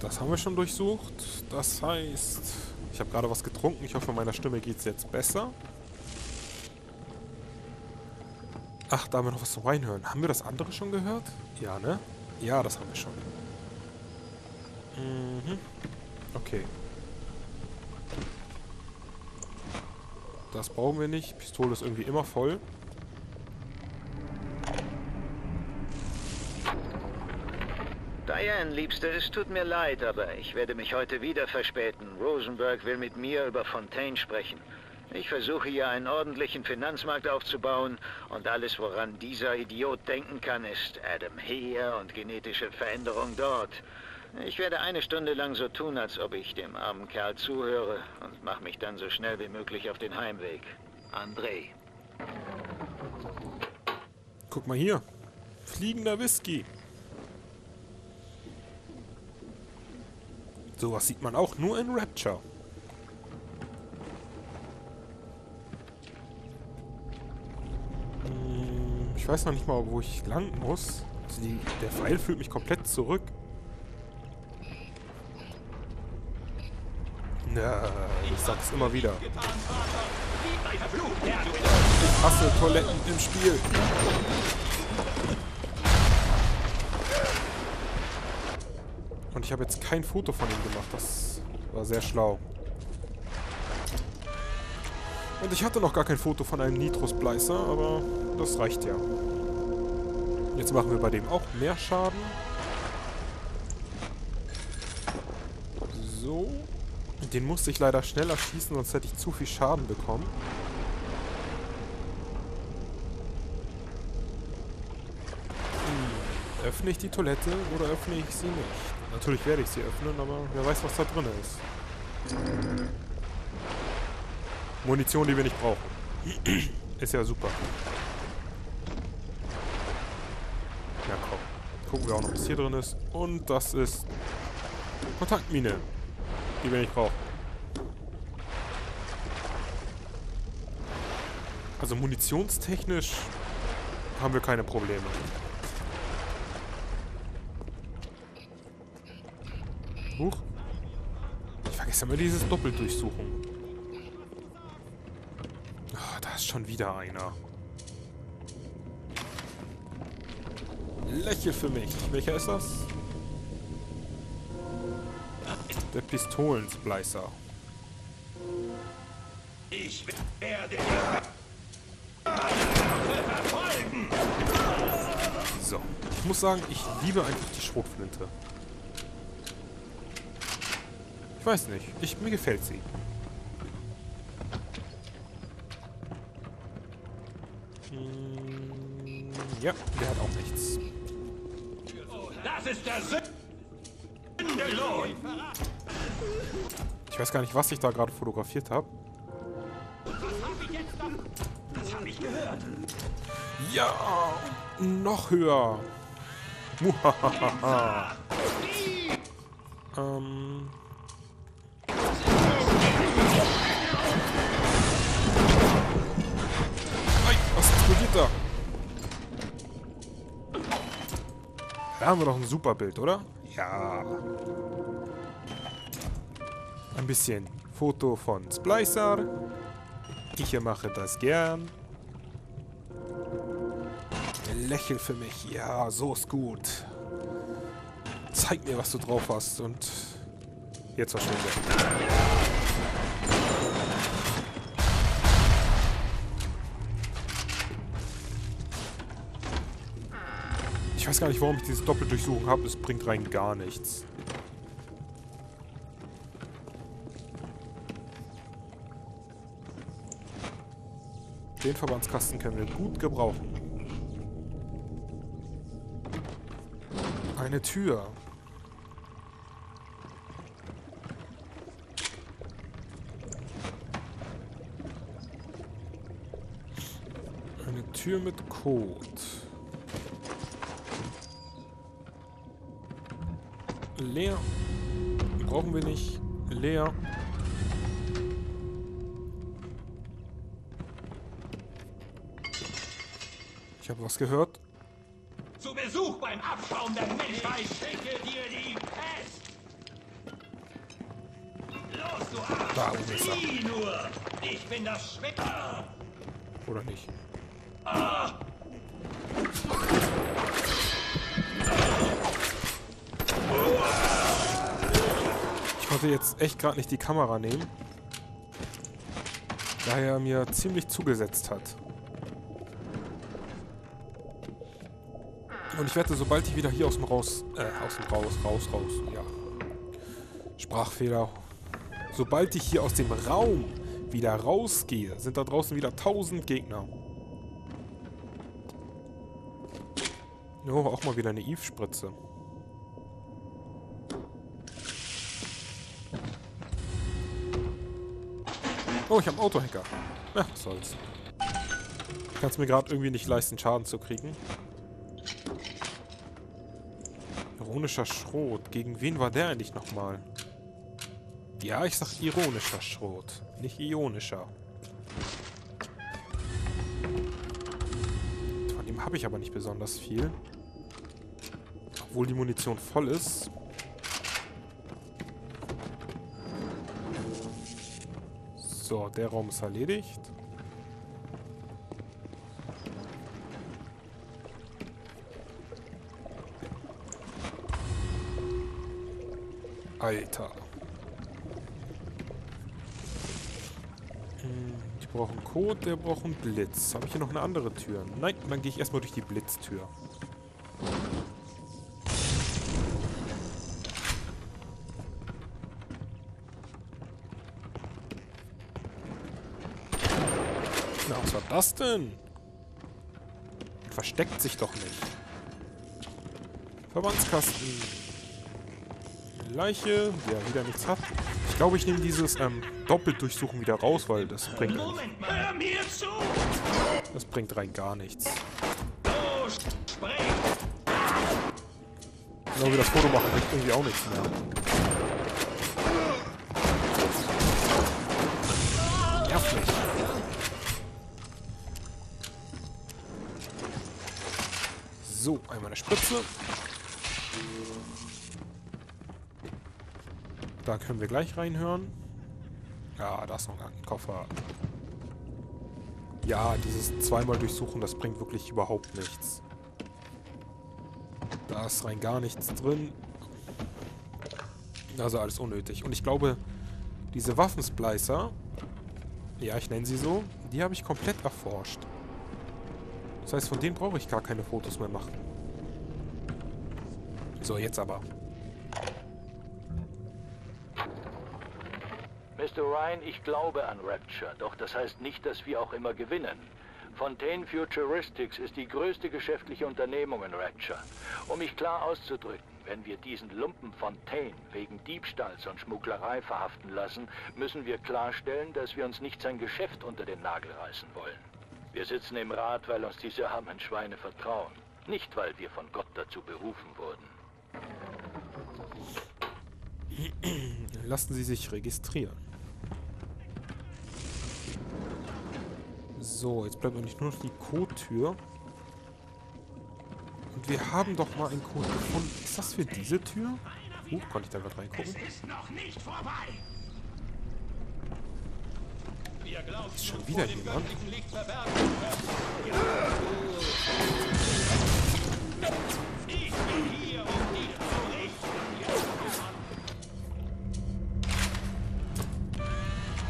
Das haben wir schon durchsucht. Das heißt, ich habe gerade was getrunken. Ich hoffe, meiner Stimme geht es jetzt besser. Ach, da haben wir noch was zum Reinhören. Haben wir das andere schon gehört? Ja, ne? Ja, das haben wir schon. Mhm. Okay. Das brauchen wir nicht. Pistole ist irgendwie immer voll. Diane, Liebste, es tut mir leid, aber ich werde mich heute wieder verspäten. Rosenberg will mit mir über Fontaine sprechen. Ich versuche hier einen ordentlichen Finanzmarkt aufzubauen und alles, woran dieser Idiot denken kann, ist Adam hier und genetische Veränderung dort. Ich werde eine Stunde lang so tun, als ob ich dem armen Kerl zuhöre und mache mich dann so schnell wie möglich auf den Heimweg. André. Guck mal hier. Fliegender Whisky. Sowas sieht man auch nur in Rapture. Hm, ich weiß noch nicht mal, wo ich lang muss. Die, der Pfeil führt mich komplett zurück. Na, ich sag's immer wieder. Ich hasse Toiletten im Spiel. Und ich habe jetzt kein Foto von ihm gemacht. Das war sehr schlau. Und ich hatte noch gar kein Foto von einem Nitro-Splicer, aber das reicht ja. Jetzt machen wir bei dem auch mehr Schaden. So. Den musste ich leider schneller schießen, sonst hätte ich zu viel Schaden bekommen. Hm. Öffne ich die Toilette oder öffne ich sie nicht? Natürlich werde ich sie öffnen, aber wer weiß, was da drin ist. Munition, die wir nicht brauchen. ist ja super. Ja, komm. Gucken wir auch noch, was hier drin ist. Und das ist Kontaktmine, die wir nicht brauchen. Also munitionstechnisch haben wir keine Probleme. Huch. Ich vergesse immer dieses Doppeldurchsuchen. Oh, da ist schon wieder einer. Lächel für mich. Welcher ist das? Der Pistolensplicer. Ich werde verfolgen. So. Ich muss sagen, ich liebe einfach die Schrotflinte. Ich weiß nicht. Ich, mir gefällt sie. Hm, ja, der hat auch nichts. Das ist der Sündelohn. Ich weiß gar nicht, was ich da gerade fotografiert habe. Das habe ich gehört. Ja, noch höher. Muhahaha. ähm, da? Da haben wir doch ein super Bild, oder? Ja. Ein bisschen Foto von Splicer. Ich mache das gern. Lächel für mich. Ja, so ist gut. Zeig mir, was du drauf hast und jetzt verschwinde. Weiß gar nicht, warum ich dieses Doppeldurchsuchen habe. Es bringt rein gar nichts. Den Verbandskasten können wir gut gebrauchen. Eine Tür. Eine Tür mit Code. Leer. Brauchen wir nicht. Leer. Ich habe was gehört. Zu Besuch beim Abschaum der Menschheit. Ich schicke dir die Pest. los, du Arsch! Da, ist er? Sieh nur! Ich bin das Schwecker! Oder nicht? Ich konnte jetzt echt gerade nicht die Kamera nehmen. Da er mir ziemlich zugesetzt hat. Und ich werde, sobald ich wieder hier aus dem Raus... Äh, aus dem Raus, raus, raus, ja. Sprachfehler. Sobald ich hier aus dem Raum wieder rausgehe, sind da draußen wieder 1000 Gegner. Oh, auch mal wieder eine Eve-Spritze. Oh, ich habe einen Autohacker. Ja, was soll's. Ich kann es mir gerade irgendwie nicht leisten, Schaden zu kriegen. Ironischer Schrot. Gegen wen war der eigentlich nochmal? Ja, ich sag ironischer Schrot. Nicht ionischer. Von dem habe ich aber nicht besonders viel. Obwohl die Munition voll ist. So, der Raum ist erledigt. Alter. Hm, Die brauchen Code, der braucht einen Blitz. Habe ich hier noch eine andere Tür? Nein, dann gehe ich erstmal durch die Blitztür. Das denn? Versteckt sich doch nicht. Verbandskasten. Leiche, der wieder nichts hat. Ich glaube, ich nehme dieses ähm, Doppeldurchsuchen wieder raus, weil das bringt, Moment mal! Hör mir zu! das bringt rein gar nichts. Los! Genau wie das Foto machen bringt irgendwie auch nichts mehr. So, einmal eine Spritze. Da können wir gleich reinhören. Ja, da ist noch ein Koffer. Ja, dieses zweimal durchsuchen, das bringt wirklich überhaupt nichts. Da ist rein gar nichts drin. Also alles unnötig. Und ich glaube, diese Waffensplicer, ja, ich nenne sie so, die habe ich komplett erforscht. Das heißt, von denen brauche ich gar keine Fotos mehr machen. So, jetzt aber. Mr. Ryan, ich glaube an Rapture, doch das heißt nicht, dass wir auch immer gewinnen. Fontaine Futuristics ist die größte geschäftliche Unternehmung in Rapture. Um mich klar auszudrücken, wenn wir diesen Lumpen Fontaine wegen Diebstahls und Schmugglerei verhaften lassen, müssen wir klarstellen, dass wir uns nicht sein Geschäft unter den Nagel reißen wollen. Wir sitzen im Rat, weil uns diese armen Schweine vertrauen, nicht weil wir von Gott dazu berufen wurden. Lassen Sie sich registrieren. So, jetzt bleibt eigentlich nur noch die Codetür. Und wir haben doch mal einen Code gefunden. Ist das für diese Tür? Uh, konnte ich da gerade reingucken? Ist noch nicht vorbei! Ist schon wieder jemand?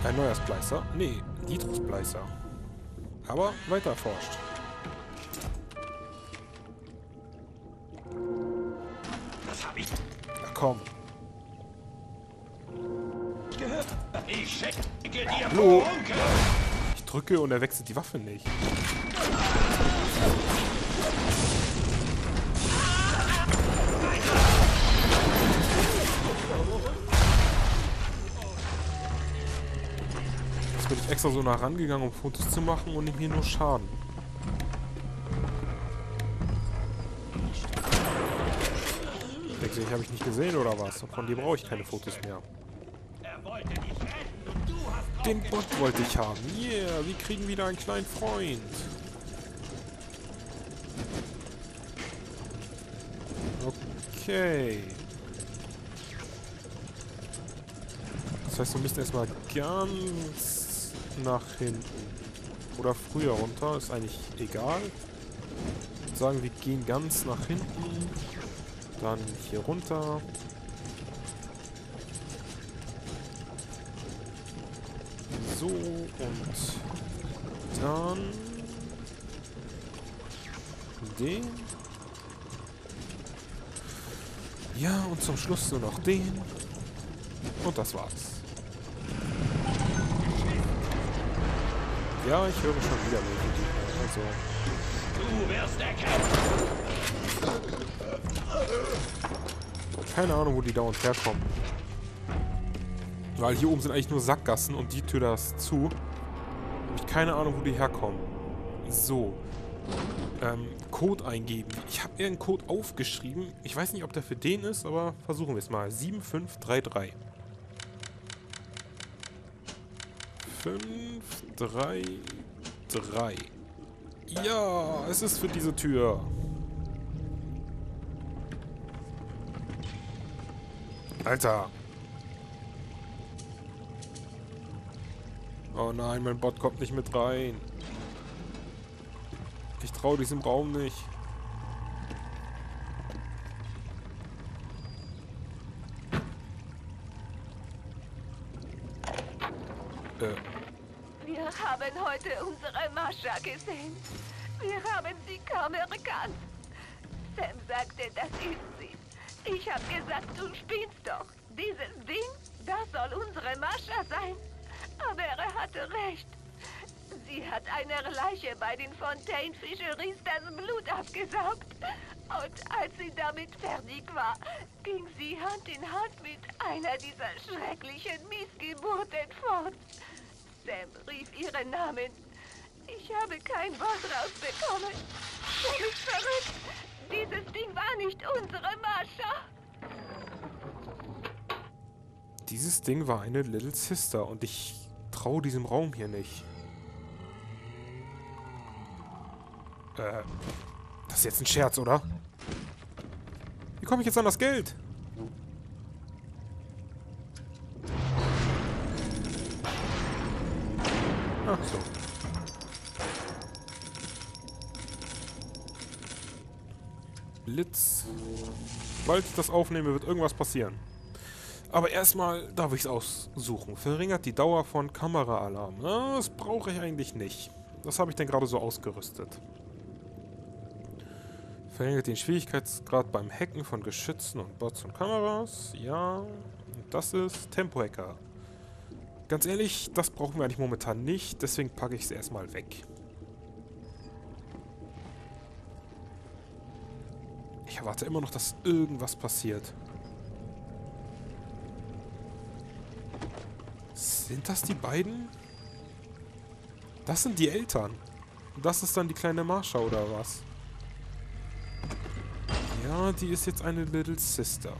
Ein neuer Splicer? Nee, Nitro Splicer. Aber weiter erforscht. Das hab ich Na komm. Hallo? Ich drücke und er wechselt die Waffe nicht. Jetzt bin ich extra so nah rangegangen, um Fotos zu machen und nehme hier nur Schaden. Denkst du, ich habe ich nicht gesehen oder was? Von dir brauche ich keine Fotos mehr. Er wollte Den Bot wollte ich haben. Yeah, wir kriegen wieder einen kleinen Freund. Okay. Das heißt, wir müssen erstmal ganz nach hinten. Oder früher runter, ist eigentlich egal. Sagen, wir gehen ganz nach hinten. Dann hier runter. So, und dann den. Ja, und zum Schluss nur noch den. Und das war's. Ja, ich höre schon wieder welche Gegner. Also, Du wirst erkennen. keine Ahnung, wo die dauernd herkommen. Weil hier oben sind eigentlich nur Sackgassen und die Tür da ist zu. Habe ich keine Ahnung, wo die herkommen. So. Ähm, Code eingeben. Ich habe irgendeinen Code aufgeschrieben. Ich weiß nicht, ob der für den ist, aber versuchen wir es mal. 7533. 533. Ja, es ist für diese Tür. Alter. Oh nein, mein Bot kommt nicht mit rein. Ich traue diesem Raum nicht. Äh, Wir haben heute unsere Mascha gesehen. Wir haben sie kaum erkannt. Sam sagte, das ist sie. Ich habe gesagt, du spinnst doch. Dieses Ding, das soll unsere Mascha sein. Aber er hatte recht. Sie hat einer Leiche bei den Fontaine Fisheries das Blut abgesaugt. Und als sie damit fertig war, ging sie Hand in Hand mit einer dieser schrecklichen Missgeburten fort. Sam rief ihren Namen. Ich habe kein Wort rausbekommen. Ist verrückt. Dieses Ding war nicht unsere Mascha. dieses Ding war eine Little Sister und ich traue diesem Raum hier nicht. Äh, das ist jetzt ein Scherz, oder? Wie komme ich jetzt an das Geld? Ach so. Blitz. Sobald ich das aufnehme, wird irgendwas passieren. Aber erstmal darf ich es aussuchen. Verringert die Dauer von Kameraalarm. Das brauche ich eigentlich nicht. Das habe ich denn gerade so ausgerüstet. Verringert den Schwierigkeitsgrad beim Hacken von Geschützen und Bots und Kameras. Ja, das ist Tempo-Hacker. Ganz ehrlich, das brauchen wir eigentlich momentan nicht, deswegen packe ich es erstmal weg. Ich erwarte immer noch, dass irgendwas passiert. Sind das die beiden? Das sind die Eltern. Und das ist dann die kleine Marsha oder was? Ja, die ist jetzt eine Little Sister.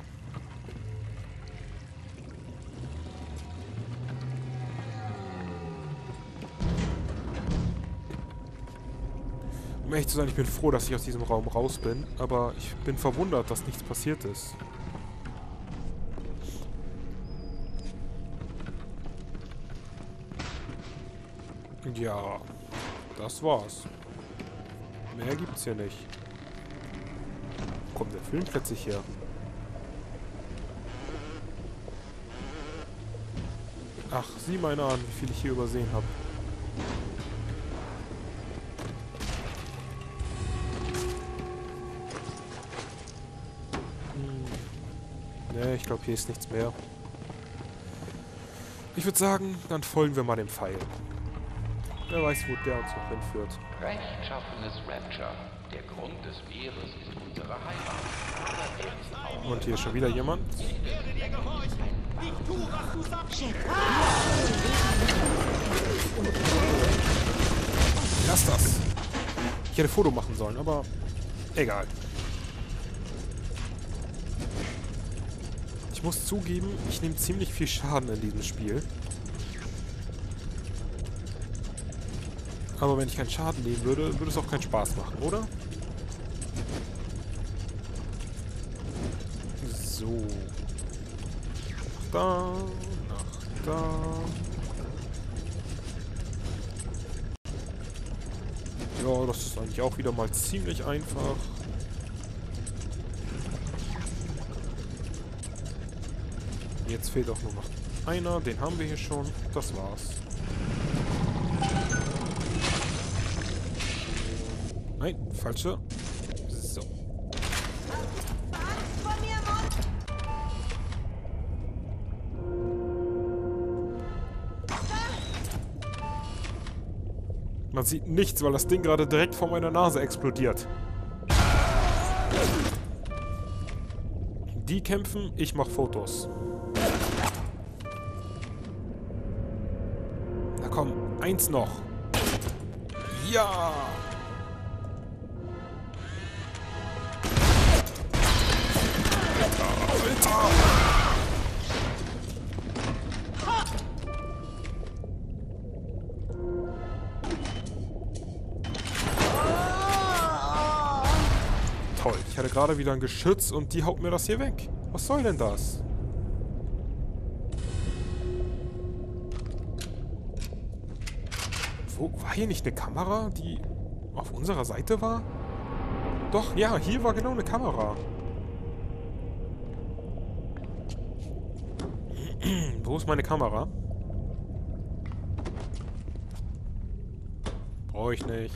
Um ehrlich zu sein, ich bin froh, dass ich aus diesem Raum raus bin, aber ich bin verwundert, dass nichts passiert ist. Ja, das war's. Mehr gibt's hier nicht. Wo kommt der Film plötzlich her? Ach, sieh mal an, wie viel ich hier übersehen habe. Ne, ich glaube, hier ist nichts mehr. Ich würde sagen, dann folgen wir mal dem Pfeil. Wer weiß, wo der uns noch hinführt. Rechtschaffenes Rapture. Der Grund des Meeres ist unsere Heimat. Und hier ist schon wieder jemand. Lass das. Ich hätte Foto machen sollen, aber egal. Ich muss zugeben, ich nehme ziemlich viel Schaden in diesem Spiel. Aber wenn ich keinen Schaden nehmen würde, würde es auch keinen Spaß machen, oder? So. Nach da, nach da. Ja, das ist eigentlich auch wieder mal ziemlich einfach. Jetzt fehlt auch nur noch einer. Den haben wir hier schon. Das war's. Nein, falsche. So. Man sieht nichts, weil das Ding gerade direkt vor meiner Nase explodiert. Die kämpfen, ich mach Fotos. Na komm, eins noch. Ja! Hatte gerade wieder ein Geschütz und die haut mir das hier weg. Was soll denn das? Wo, war hier nicht eine Kamera, die auf unserer Seite war? Doch, ja, hier war genau eine Kamera. Wo ist meine Kamera? Brauche ich nicht.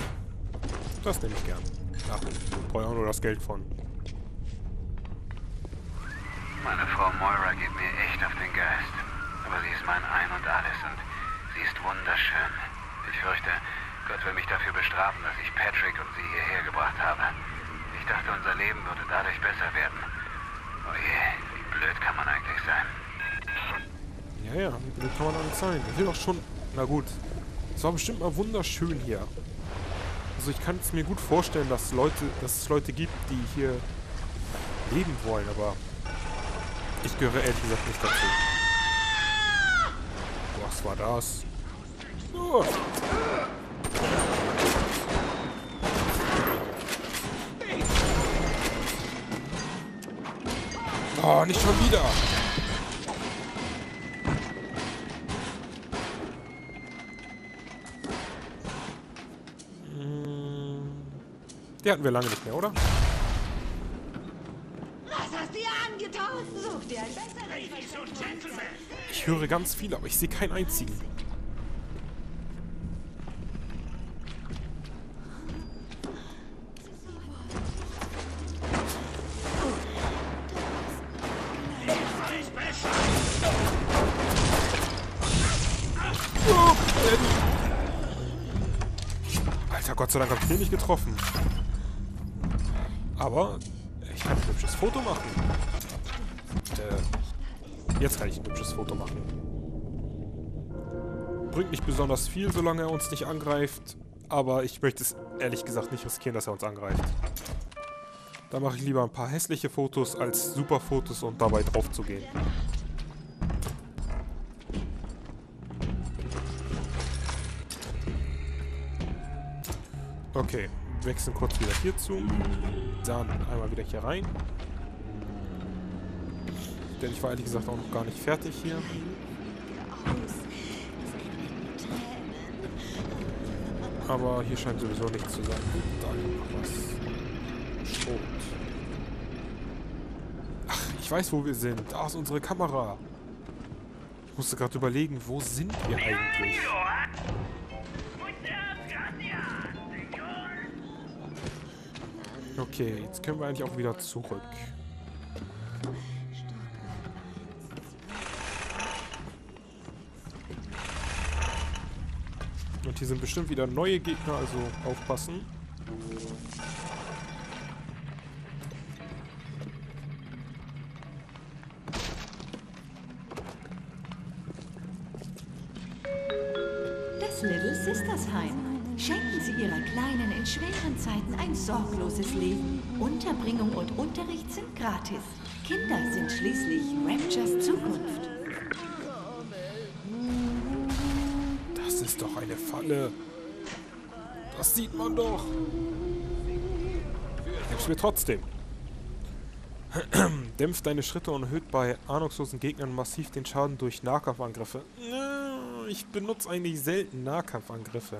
Das nehme ich gern. Ach, brauche ich auch nur das Geld von. Meine Frau Moira geht mir echt auf den Geist. Aber sie ist mein Ein und Alles und sie ist wunderschön. Ich fürchte, Gott will mich dafür bestrafen, dass ich Patrick und sie hierher gebracht habe. Ich dachte, unser Leben würde dadurch besser werden. Oh je, wie blöd kann man eigentlich sein. Ja, ja, wie blöd kann man nicht sein? Ich will doch schon... Na gut. Es war bestimmt mal wunderschön hier. Also ich kann es mir gut vorstellen, dass Leute, dass es Leute gibt, die hier leben wollen, aber ich gehöre ehrlich gesagt nicht dazu. Was war das? Oh. Oh, nicht schon wieder. Die hatten wir lange nicht mehr, oder? Was hast du ihr angetan? Such dir ein besseres Verständnis. Ich höre ganz viele, aber ich sehe keinen einzigen. Alter, Gott sei Dank habe ich den nicht getroffen. Aber ich kann ein hübsches Foto machen. Jetzt kann ich ein hübsches Foto machen. Bringt nicht besonders viel, solange er uns nicht angreift. Aber ich möchte es ehrlich gesagt nicht riskieren, dass er uns angreift. Da mache ich lieber ein paar hässliche Fotos als super Fotos und dabei drauf zu gehen. Okay, wechseln kurz wieder hierzu. Dann einmal wieder hier rein. Denn ich war ehrlich gesagt auch noch gar nicht fertig hier. Aber hier scheint sowieso nichts zu sein. Da kommt noch was. Schrot. Ach, ich weiß, wo wir sind. Da ist unsere Kamera. Ich musste gerade überlegen, wo sind wir eigentlich? Okay, jetzt können wir eigentlich auch wieder zurück. Hier sind bestimmt wieder neue Gegner, also aufpassen. Das Little Sisters Heim. Schenken Sie Ihrer Kleinen in schweren Zeiten ein sorgloses Leben. Unterbringung und Unterricht sind gratis. Kinder sind schließlich Raptures Zukunft. Ist doch eine Falle. Das sieht man doch. Gib's mir trotzdem. Dämpft deine Schritte und erhöht bei ahnungslosen Gegnern massiv den Schaden durch Nahkampfangriffe. Ja, Ich benutze eigentlich selten Nahkampfangriffe.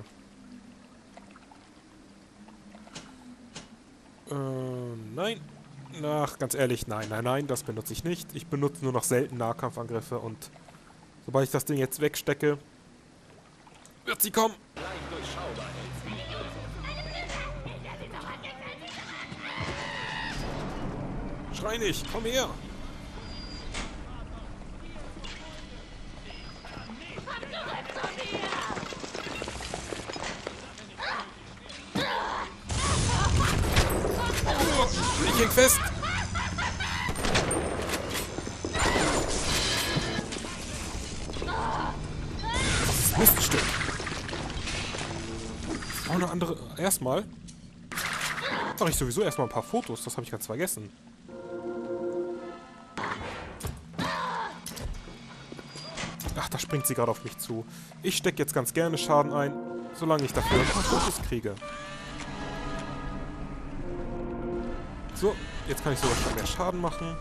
Äh, nein. Ach, ganz ehrlich, nein, nein, nein, das benutze ich nicht. Ich benutze nur noch selten Nahkampfangriffe und sobald ich das Ding jetzt wegstecke, wird sie kommen. Schrei nicht, komm her. Erstmal. Sag ich sowieso erstmal ein paar Fotos. Das habe ich ganz vergessen. Ach, da springt sie gerade auf mich zu. Ich stecke jetzt ganz gerne Schaden ein, solange ich dafür ein paar Fotos kriege. So, jetzt kann ich sogar schon mehr Schaden machen.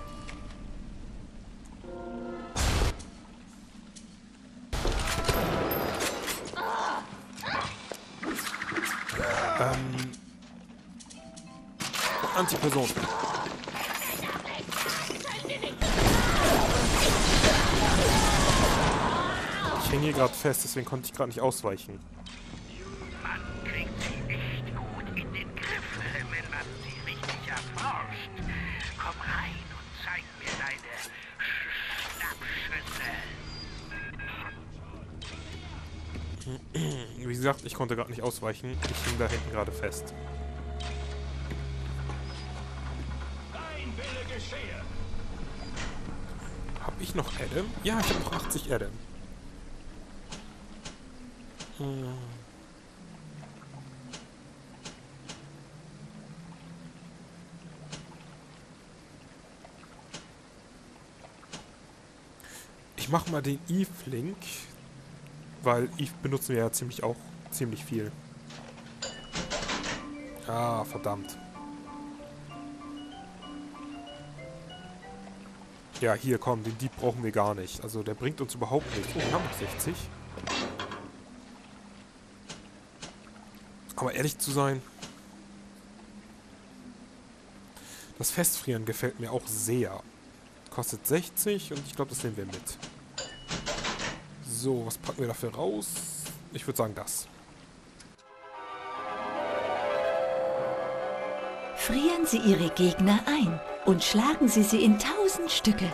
Antiperson. Ich hänge hier gerade fest, deswegen konnte ich gerade nicht ausweichen. Wie gesagt, ich konnte gerade nicht ausweichen. Ich hing da hinten gerade fest. Hab ich noch Adam? Ja, ich habe noch 80 Adam. Hm. Ich mach mal den Eve-Link, weil Eve benutzen wir ja ziemlich auch ziemlich viel. Ah, verdammt. Ja, hier, komm, den Dieb brauchen wir gar nicht. Also, der bringt uns überhaupt nichts. Oh, wir haben noch 60. Aber ehrlich zu sein, das Festfrieren gefällt mir auch sehr. Kostet 60 und ich glaube, das nehmen wir mit. So, was packen wir dafür raus? Ich würde sagen, das. Frieren Sie Ihre Gegner ein und schlagen Sie sie in tausend Stücke.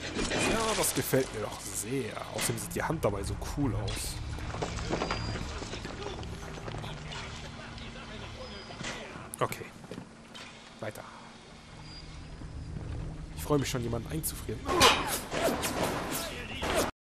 Ja, das gefällt mir doch sehr. Außerdem sieht die Hand dabei so cool aus. Okay. Weiter. Ich freue mich schon, jemanden einzufrieren.